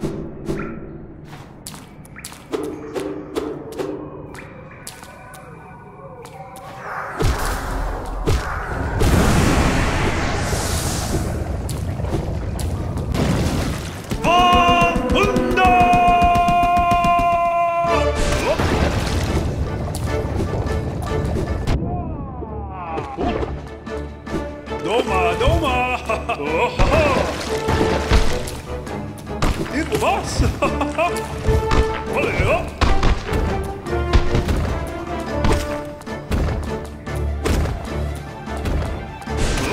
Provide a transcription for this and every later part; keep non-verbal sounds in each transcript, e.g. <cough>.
<laughs> どうもどうも。<laughs> 你走吧，哈哈哈。我嘞个！啊！哇！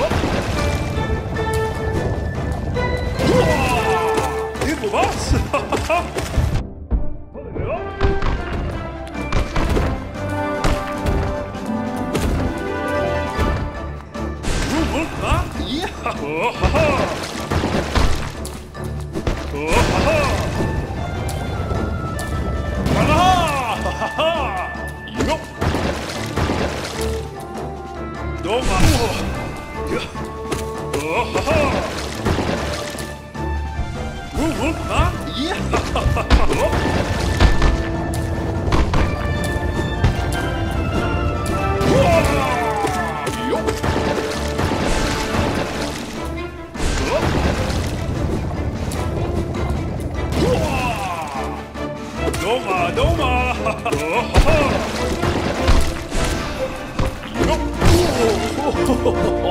你走吧，哈哈哈。我嘞个！如何啊？咦！哈哈哈。Yeah! どうもどうも。よっ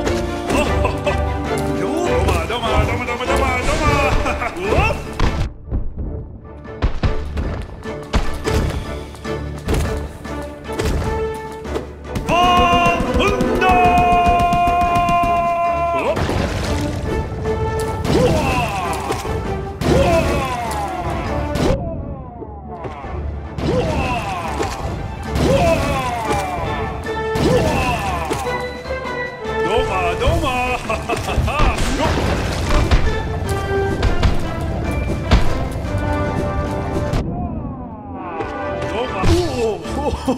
<laughs>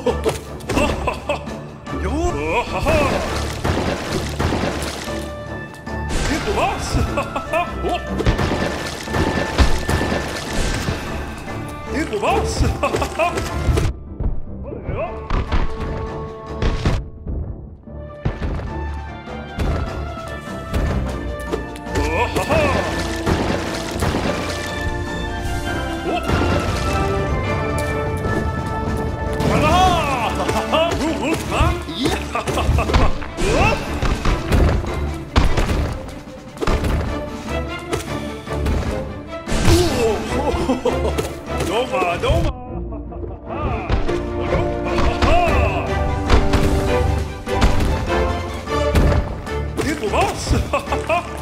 Jo! Det was! Det was! <laughs> Doma, Doma! Was!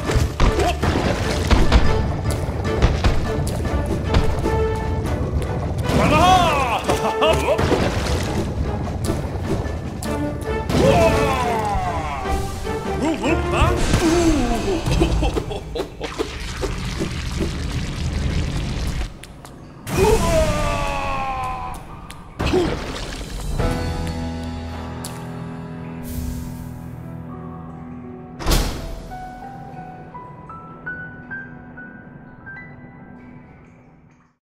Ooh. ooh ooh